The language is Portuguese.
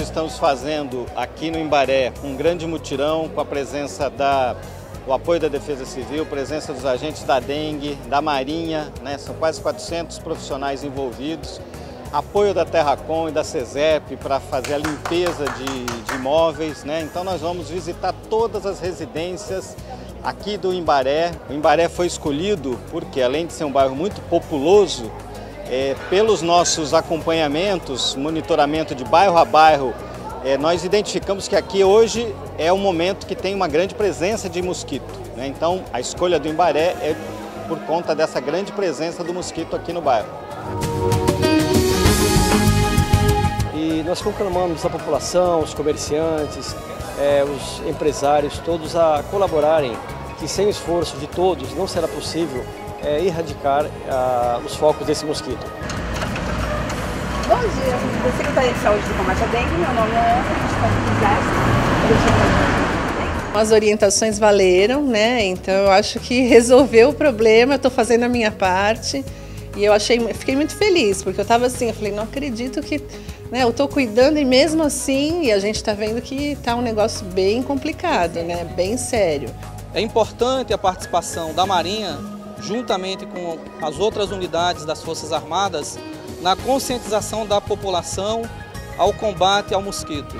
estamos fazendo aqui no Imbaré um grande mutirão com a presença da o apoio da Defesa Civil, presença dos agentes da Dengue, da Marinha, né? são quase 400 profissionais envolvidos, apoio da Terracom e da CESEP para fazer a limpeza de, de imóveis. Né? Então nós vamos visitar todas as residências aqui do Imbaré. O Imbaré foi escolhido porque, além de ser um bairro muito populoso, é, pelos nossos acompanhamentos, monitoramento de bairro a bairro, é, nós identificamos que aqui hoje é o momento que tem uma grande presença de mosquito. Né? Então, a escolha do Imbaré é por conta dessa grande presença do mosquito aqui no bairro. E nós conclamamos a população, os comerciantes, é, os empresários, todos a colaborarem, que sem o esforço de todos não será possível é, erradicar ah, os focos desse mosquito. Bom dia, da Secretaria de Saúde do Combate à Dengue, meu nome é Ana, a gente está aqui no Exército. As orientações valeram, né? Então eu acho que resolveu o problema, eu estou fazendo a minha parte. E eu achei, fiquei muito feliz, porque eu estava assim, eu falei, não acredito que né, eu estou cuidando e mesmo assim, e a gente está vendo que está um negócio bem complicado, né? Bem sério. É importante a participação da Marinha, juntamente com as outras unidades das Forças Armadas, na conscientização da população ao combate ao mosquito.